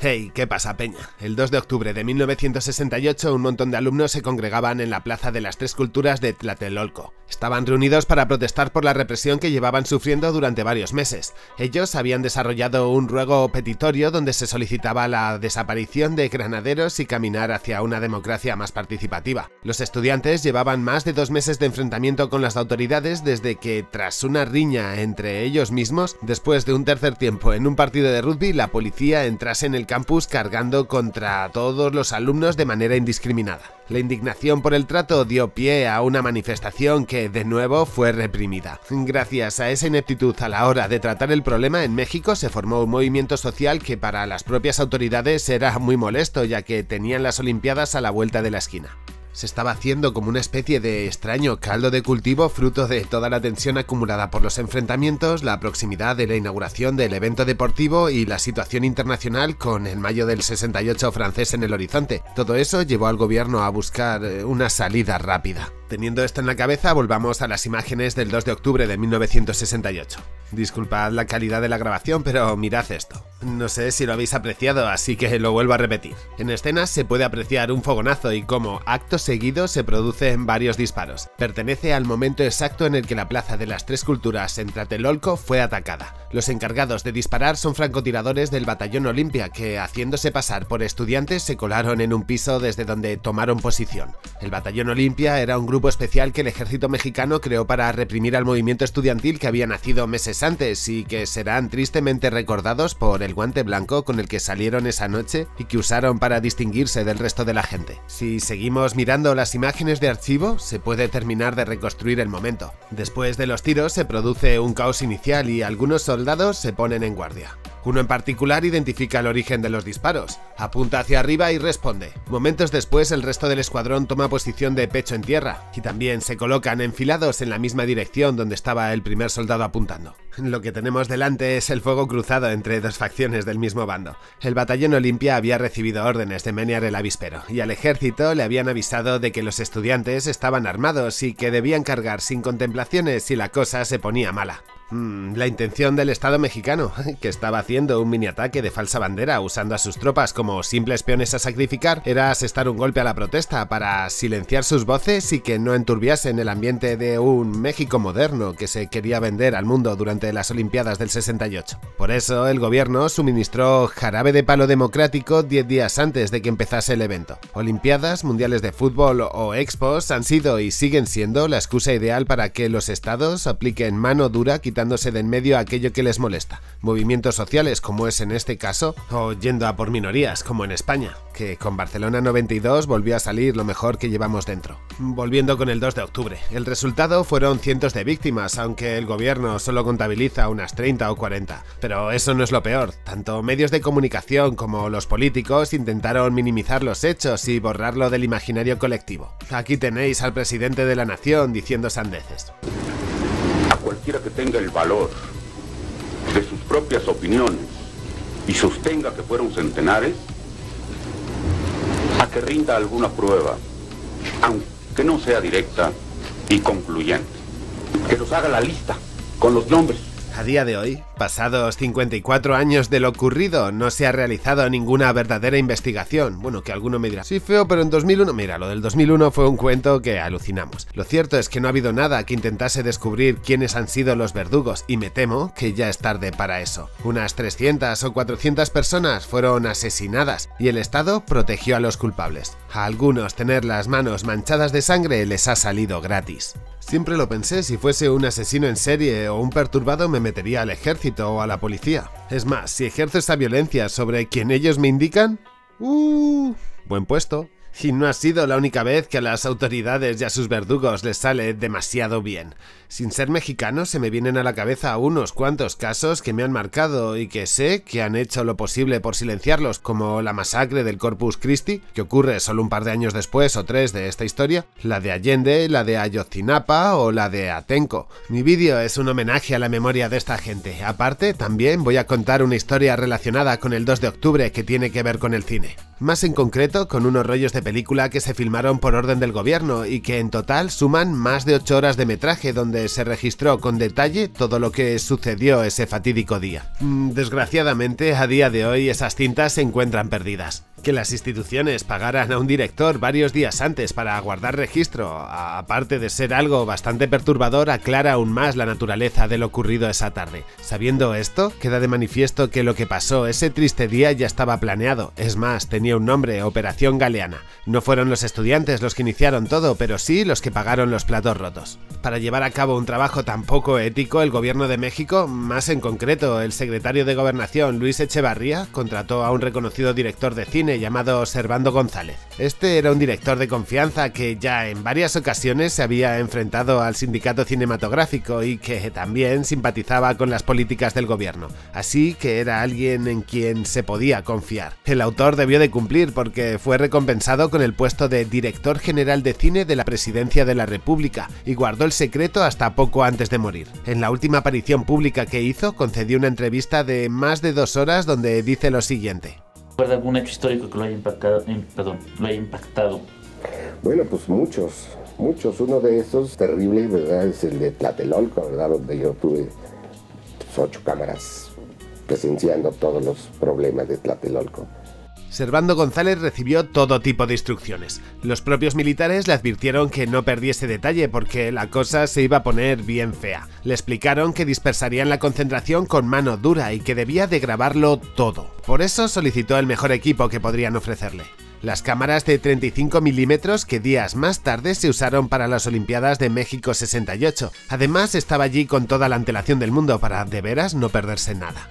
Hey, ¿qué pasa, Peña? El 2 de octubre de 1968 un montón de alumnos se congregaban en la Plaza de las Tres Culturas de Tlatelolco. Estaban reunidos para protestar por la represión que llevaban sufriendo durante varios meses. Ellos habían desarrollado un ruego petitorio donde se solicitaba la desaparición de granaderos y caminar hacia una democracia más participativa. Los estudiantes llevaban más de dos meses de enfrentamiento con las autoridades desde que, tras una riña entre ellos mismos, después de un tercer tiempo en un partido de rugby, la policía entrase en el campus cargando contra todos los alumnos de manera indiscriminada. La indignación por el trato dio pie a una manifestación que, de nuevo, fue reprimida. Gracias a esa ineptitud a la hora de tratar el problema, en México se formó un movimiento social que para las propias autoridades era muy molesto, ya que tenían las Olimpiadas a la vuelta de la esquina se estaba haciendo como una especie de extraño caldo de cultivo fruto de toda la tensión acumulada por los enfrentamientos, la proximidad de la inauguración del evento deportivo y la situación internacional con el mayo del 68 francés en el horizonte. Todo eso llevó al gobierno a buscar eh, una salida rápida. Teniendo esto en la cabeza, volvamos a las imágenes del 2 de octubre de 1968. Disculpad la calidad de la grabación, pero mirad esto. No sé si lo habéis apreciado, así que lo vuelvo a repetir. En escenas se puede apreciar un fogonazo y cómo, acto seguido, se producen varios disparos. Pertenece al momento exacto en el que la plaza de las Tres Culturas en Tlatelolco fue atacada. Los encargados de disparar son francotiradores del Batallón Olimpia que, haciéndose pasar por estudiantes, se colaron en un piso desde donde tomaron posición. El Batallón Olimpia era un grupo grupo especial que el ejército mexicano creó para reprimir al movimiento estudiantil que había nacido meses antes y que serán tristemente recordados por el guante blanco con el que salieron esa noche y que usaron para distinguirse del resto de la gente. Si seguimos mirando las imágenes de archivo, se puede terminar de reconstruir el momento. Después de los tiros se produce un caos inicial y algunos soldados se ponen en guardia. Uno en particular identifica el origen de los disparos, apunta hacia arriba y responde. Momentos después el resto del escuadrón toma posición de pecho en tierra, y también se colocan enfilados en la misma dirección donde estaba el primer soldado apuntando. Lo que tenemos delante es el fuego cruzado entre dos facciones del mismo bando. El batallón Olimpia había recibido órdenes de menear el avispero, y al ejército le habían avisado de que los estudiantes estaban armados y que debían cargar sin contemplaciones si la cosa se ponía mala. Mm, la intención del Estado mexicano, que estaba haciendo un mini ataque de falsa bandera usando a sus tropas como simples peones a sacrificar, era asestar un golpe a la protesta para silenciar sus voces y que no enturbiasen el ambiente de un México moderno que se quería vender al mundo durante las Olimpiadas del 68. Por eso el gobierno suministró jarabe de palo democrático 10 días antes de que empezase el evento. Olimpiadas, mundiales de fútbol o expos han sido y siguen siendo la excusa ideal para que los estados apliquen mano dura de en medio aquello que les molesta. Movimientos sociales, como es en este caso, o yendo a por minorías, como en España, que con Barcelona 92 volvió a salir lo mejor que llevamos dentro. Volviendo con el 2 de octubre, el resultado fueron cientos de víctimas, aunque el gobierno solo contabiliza unas 30 o 40. Pero eso no es lo peor, tanto medios de comunicación como los políticos intentaron minimizar los hechos y borrarlo del imaginario colectivo. Aquí tenéis al presidente de la nación diciendo sandeces cualquiera que tenga el valor de sus propias opiniones y sostenga que fueron centenares, a que rinda alguna prueba, aunque no sea directa y concluyente. Que nos haga la lista con los nombres a día de hoy, pasados 54 años de lo ocurrido, no se ha realizado ninguna verdadera investigación. Bueno, que alguno me dirá, sí feo, pero en 2001, mira, lo del 2001 fue un cuento que alucinamos. Lo cierto es que no ha habido nada que intentase descubrir quiénes han sido los verdugos y me temo que ya es tarde para eso. Unas 300 o 400 personas fueron asesinadas y el Estado protegió a los culpables. A algunos tener las manos manchadas de sangre les ha salido gratis. Siempre lo pensé, si fuese un asesino en serie o un perturbado me metería al ejército o a la policía. Es más, si ejerzo esa violencia sobre quien ellos me indican... ¡Uh! Buen puesto. Y no ha sido la única vez que a las autoridades y a sus verdugos les sale demasiado bien. Sin ser mexicano se me vienen a la cabeza unos cuantos casos que me han marcado y que sé que han hecho lo posible por silenciarlos, como la masacre del Corpus Christi, que ocurre solo un par de años después o tres de esta historia, la de Allende, la de Ayotzinapa o la de Atenco. Mi vídeo es un homenaje a la memoria de esta gente. Aparte, también voy a contar una historia relacionada con el 2 de octubre que tiene que ver con el cine. Más en concreto con unos rollos de película que se filmaron por orden del gobierno y que en total suman más de 8 horas de metraje donde se registró con detalle todo lo que sucedió ese fatídico día. Mm, desgraciadamente, a día de hoy esas cintas se encuentran perdidas. Que las instituciones pagaran a un director varios días antes para guardar registro, aparte de ser algo bastante perturbador, aclara aún más la naturaleza de lo ocurrido esa tarde. Sabiendo esto, queda de manifiesto que lo que pasó ese triste día ya estaba planeado, es más, tenía un nombre, Operación Galeana. No fueron los estudiantes los que iniciaron todo, pero sí los que pagaron los platos rotos. Para llevar a cabo un trabajo tan poco ético, el gobierno de México, más en concreto el secretario de Gobernación Luis Echevarría, contrató a un reconocido director de cine llamado Servando González. Este era un director de confianza que ya en varias ocasiones se había enfrentado al sindicato cinematográfico y que también simpatizaba con las políticas del gobierno, así que era alguien en quien se podía confiar. El autor debió de cumplir porque fue recompensado con el puesto de director general de cine de la presidencia de la República y guardó el secreto hasta poco antes de morir. En la última aparición pública que hizo concedió una entrevista de más de dos horas donde dice lo siguiente recuerda algún hecho histórico que lo haya impactado, perdón, lo haya impactado? Bueno, pues muchos, muchos. Uno de esos terribles, ¿verdad? Es el de Tlatelolco, ¿verdad? Donde yo tuve pues, ocho cámaras presenciando todos los problemas de Tlatelolco. Servando González recibió todo tipo de instrucciones. Los propios militares le advirtieron que no perdiese detalle porque la cosa se iba a poner bien fea. Le explicaron que dispersarían la concentración con mano dura y que debía de grabarlo todo. Por eso solicitó el mejor equipo que podrían ofrecerle. Las cámaras de 35 milímetros que días más tarde se usaron para las Olimpiadas de México 68. Además estaba allí con toda la antelación del mundo para de veras no perderse nada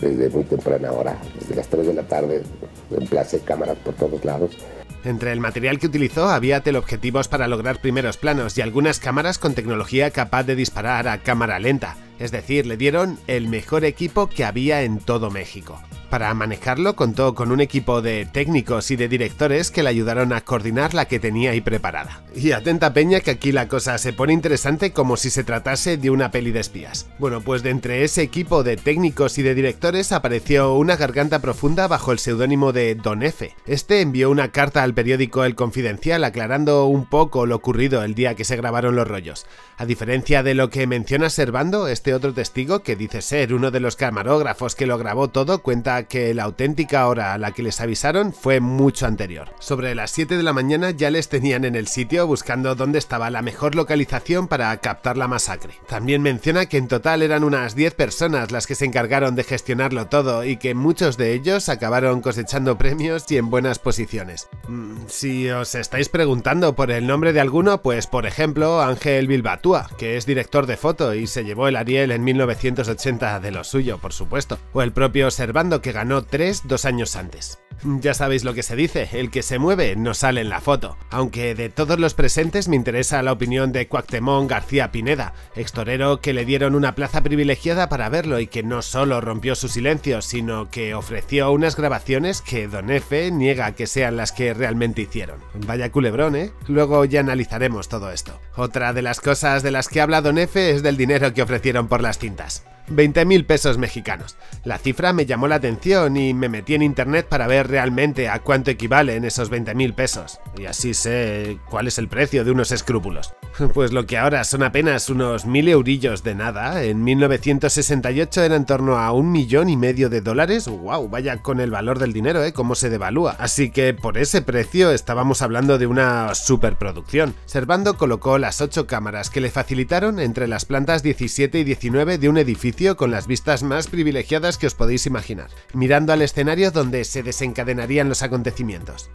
desde muy temprana hora, desde las 3 de la tarde, emplacé cámaras por todos lados. Entre el material que utilizó había teleobjetivos para lograr primeros planos y algunas cámaras con tecnología capaz de disparar a cámara lenta, es decir, le dieron el mejor equipo que había en todo México. Para manejarlo contó con un equipo de técnicos y de directores que le ayudaron a coordinar la que tenía ahí preparada. Y atenta peña que aquí la cosa se pone interesante como si se tratase de una peli de espías. Bueno, pues de entre ese equipo de técnicos y de directores apareció una garganta profunda bajo el seudónimo de Don F. Este envió una carta al periódico El Confidencial aclarando un poco lo ocurrido el día que se grabaron los rollos. A diferencia de lo que menciona Servando, este otro testigo, que dice ser uno de los camarógrafos que lo grabó todo, cuenta que la auténtica hora a la que les avisaron fue mucho anterior. Sobre las 7 de la mañana ya les tenían en el sitio buscando dónde estaba la mejor localización para captar la masacre. También menciona que en total eran unas 10 personas las que se encargaron de gestionarlo todo y que muchos de ellos acabaron cosechando premios y en buenas posiciones. Mm, si os estáis preguntando por el nombre de alguno, pues por ejemplo Ángel Bilbatúa, que es director de foto y se llevó el En 1980 de lo suyo, por supuesto, o el propio Servando que ganó 3 dos años antes. Ya sabéis lo que se dice, el que se mueve no sale en la foto, aunque de todos los presentes me interesa la opinión de Cuactemón García Pineda, extorero que le dieron una plaza privilegiada para verlo y que no solo rompió su silencio, sino que ofreció unas grabaciones que Don F niega que sean las que realmente hicieron. Vaya culebrón, ¿eh? Luego ya analizaremos todo esto. Otra de las cosas de las que habla Don F es del dinero que ofrecieron por las cintas. 20.000 pesos mexicanos. La cifra me llamó la atención y me metí en internet para ver realmente a cuánto equivalen esos 20.000 pesos, y así sé cuál es el precio de unos escrúpulos. Pues lo que ahora son apenas unos mil eurillos de nada, en 1968 era en torno a un millón y medio de dólares, wow, vaya con el valor del dinero, ¿eh? Cómo se devalúa. Así que por ese precio estábamos hablando de una superproducción. Servando colocó las 8 cámaras que le facilitaron entre las plantas 17 y 19 de un edificio con las vistas más privilegiadas que os podéis imaginar, mirando al escenario donde se desencadenarían los acontecimientos.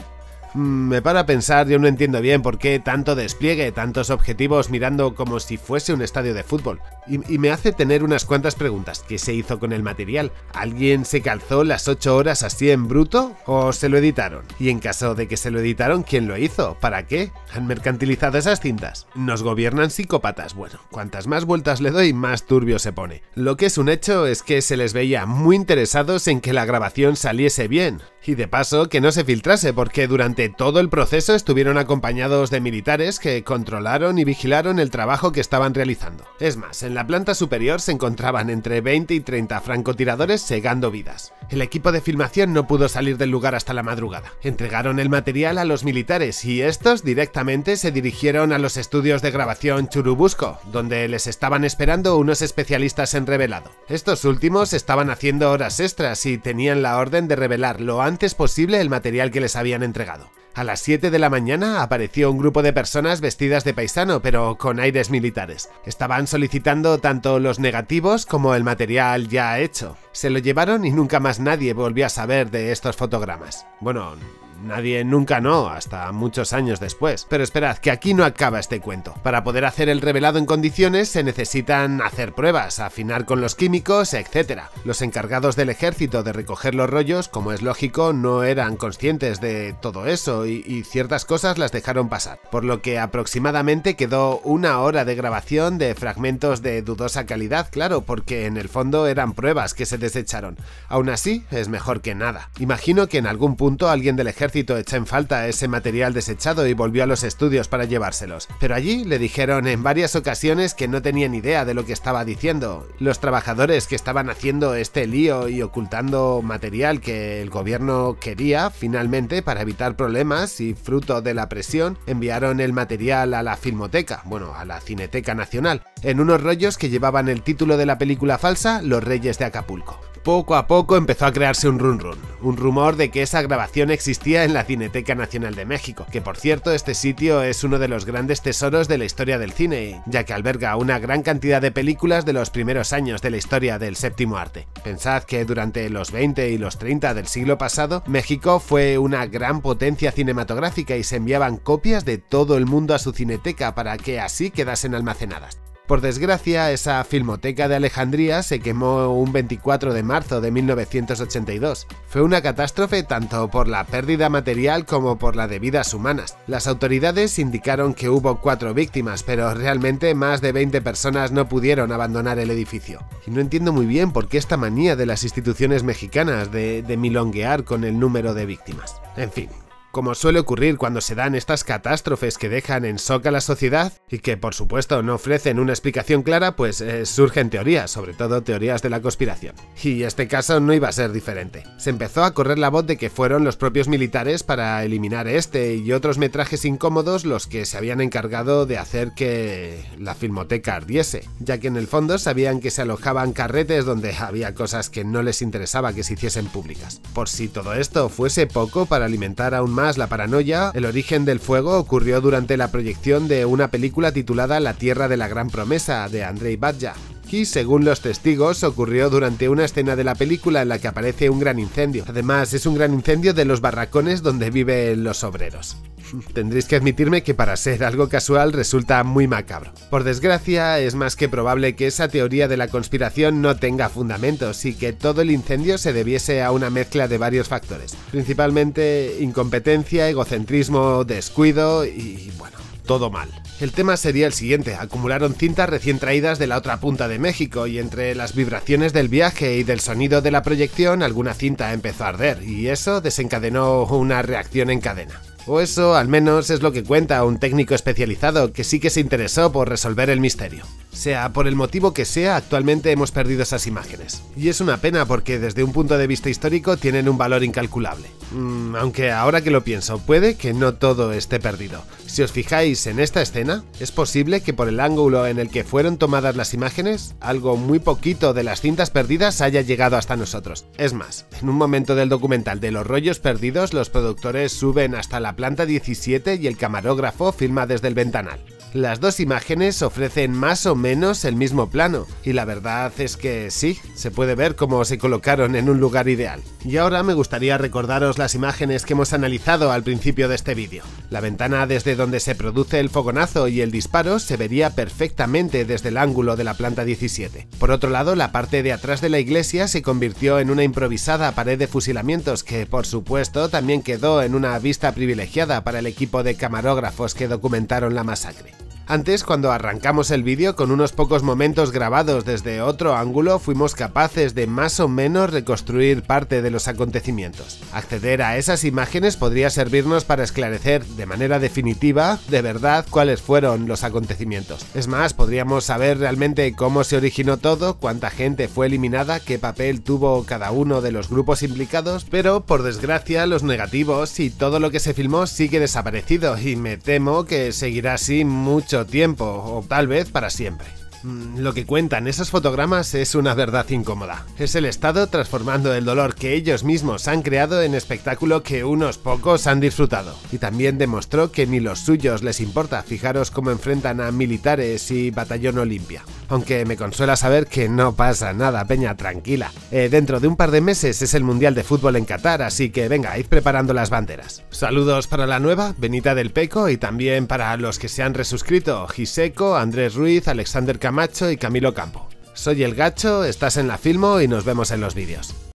Mm, me para a pensar, yo no entiendo bien por qué tanto despliegue, tantos objetivos mirando como si fuese un estadio de fútbol. Y, me hace tener unas cuantas preguntas. ¿Qué se hizo con el material? ¿Alguien se calzó las 8 horas así en bruto? ¿O se lo editaron? Y en caso de que se lo editaron, ¿quién lo hizo? ¿Para qué? ¿Han mercantilizado esas cintas? ¿Nos gobiernan psicópatas? Bueno, cuantas más vueltas le doy, más turbio se pone. Lo que es un hecho es que se les veía muy interesados en que la grabación saliese bien. Y de paso, que no se filtrase, porque durante todo el proceso estuvieron acompañados de militares que controlaron y vigilaron el trabajo que estaban realizando. Es más, En la planta superior se encontraban entre 20 y 30 francotiradores segando vidas. El equipo de filmación no pudo salir del lugar hasta la madrugada. Entregaron el material a los militares y estos directamente se dirigieron a los estudios de grabación Churubusco, donde les estaban esperando unos especialistas en revelado. Estos últimos estaban haciendo horas extras y tenían la orden de revelar lo antes posible el material que les habían entregado. A las 7 de la mañana apareció un grupo de personas vestidas de paisano, pero con aires militares. Estaban solicitando tanto los negativos como el material ya hecho. Se lo llevaron y nunca más nadie volvió a saber de estos fotogramas. Bueno, Nadie nunca no, hasta muchos años después. Pero esperad, que aquí no acaba este cuento. Para poder hacer el revelado en condiciones se necesitan hacer pruebas, afinar con los químicos, etc. Los encargados del ejército de recoger los rollos, como es lógico, no eran conscientes de todo eso y, ciertas cosas las dejaron pasar. Por lo que aproximadamente quedó una hora de grabación de fragmentos de dudosa calidad, claro, porque en el fondo eran pruebas que se desecharon. Aún así, es mejor que nada. Imagino que en algún punto alguien del ejército echa en falta ese material desechado y volvió a los estudios para llevárselos. Pero allí le dijeron en varias ocasiones que no tenían idea de lo que estaba diciendo. Los trabajadores que estaban haciendo este lío y ocultando material que el gobierno quería finalmente para evitar problemas y fruto de la presión enviaron el material a la Filmoteca, bueno, a la Cineteca Nacional, en unos rollos que llevaban el título de la película falsa Los Reyes de Acapulco poco a poco empezó a crearse un run run, un rumor de que esa grabación existía en la Cineteca Nacional de México, que por cierto este sitio es uno de los grandes tesoros de la historia del cine, ya que alberga una gran cantidad de películas de los primeros años de la historia del séptimo arte. Pensad que durante los 20 y los 30 del siglo pasado, México fue una gran potencia cinematográfica y se enviaban copias de todo el mundo a su cineteca para que así quedasen almacenadas. Por desgracia, esa filmoteca de Alejandría se quemó un 24 de marzo de 1982. Fue una catástrofe tanto por la pérdida material como por la de vidas humanas. Las autoridades indicaron que hubo cuatro víctimas, pero realmente más de 20 personas no pudieron abandonar el edificio. Y no entiendo muy bien por qué esta manía de las instituciones mexicanas de, de milonguear con el número de víctimas. En fin, como suele ocurrir cuando se dan estas catástrofes que dejan en shock a la sociedad y que por supuesto no ofrecen una explicación clara, pues eh, surgen teorías, sobre todo teorías de la conspiración. Y este caso no iba a ser diferente. Se empezó a correr la voz de que fueron los propios militares para eliminar este y otros metrajes incómodos los que se habían encargado de hacer que la filmoteca ardiese, ya que en el fondo sabían que se alojaban carretes donde había cosas que no les interesaba que se hiciesen públicas. Por si todo esto fuese poco para alimentar aún más la paranoia, el origen del fuego ocurrió durante la proyección de una película titulada La Tierra de la Gran Promesa de Andrei Badja, según los testigos ocurrió durante una escena de la película en la que aparece un gran incendio. Además, es un gran incendio de los barracones donde viven los obreros. Tendréis que admitirme que para ser algo casual resulta muy macabro. Por desgracia, es más que probable que esa teoría de la conspiración no tenga fundamentos y que todo el incendio se debiese a una mezcla de varios factores, principalmente incompetencia, egocentrismo, descuido y bueno, todo mal. El tema sería el siguiente, acumularon cintas recién traídas de la otra punta de México y entre las vibraciones del viaje y del sonido de la proyección alguna cinta empezó a arder y eso desencadenó una reacción en cadena. O eso al menos es lo que cuenta un técnico especializado que sí que se interesó por resolver el misterio. Sea por el motivo que sea, actualmente hemos perdido esas imágenes. Y es una pena porque desde un punto de vista histórico tienen un valor incalculable. Mm, aunque ahora que lo pienso, puede que no todo esté perdido. Si os fijáis en esta escena, es posible que por el ángulo en el que fueron tomadas las imágenes, algo muy poquito de las cintas perdidas haya llegado hasta nosotros. Es más, en un momento del documental de los rollos perdidos, los productores suben hasta la planta 17 y el camarógrafo filma desde el ventanal. Las dos imágenes ofrecen más o menos el mismo plano, y la verdad es que sí, se puede ver cómo se colocaron en un lugar ideal. Y ahora me gustaría recordaros las imágenes que hemos analizado al principio de este vídeo. La ventana desde donde se produce el fogonazo y el disparo se vería perfectamente desde el ángulo de la planta 17. Por otro lado, la parte de atrás de la iglesia se convirtió en una improvisada pared de fusilamientos que, por supuesto, también quedó en una vista privilegiada para el equipo de camarógrafos que documentaron la masacre. Antes, cuando arrancamos el vídeo con unos pocos momentos grabados desde otro ángulo, fuimos capaces de más o menos reconstruir parte de los acontecimientos. Acceder a esas imágenes podría servirnos para esclarecer de manera definitiva, de verdad, cuáles fueron los acontecimientos. Es más, podríamos saber realmente cómo se originó todo, cuánta gente fue eliminada, qué papel tuvo cada uno de los grupos implicados, pero por desgracia los negativos y todo lo que se filmó sigue desaparecido y me temo que seguirá así mucho tiempo o tal vez para siempre. Mm, lo que cuentan esos fotogramas es una verdad incómoda. Es el Estado transformando el dolor que ellos mismos han creado en espectáculo que unos pocos han disfrutado. Y también demostró que ni los suyos les importa. Fijaros cómo enfrentan a militares y batallón Olimpia. Aunque me consuela saber que no pasa nada, peña, tranquila. Eh, dentro de un par de meses es el Mundial de Fútbol en Qatar, así que venga, id preparando las banderas. Saludos para la nueva, Benita del Peco, y también para los que se han resuscrito, Giseco, Andrés Ruiz, Alexander Camacho y Camilo Campo. Soy el Gacho, estás en la Filmo y nos vemos en los vídeos.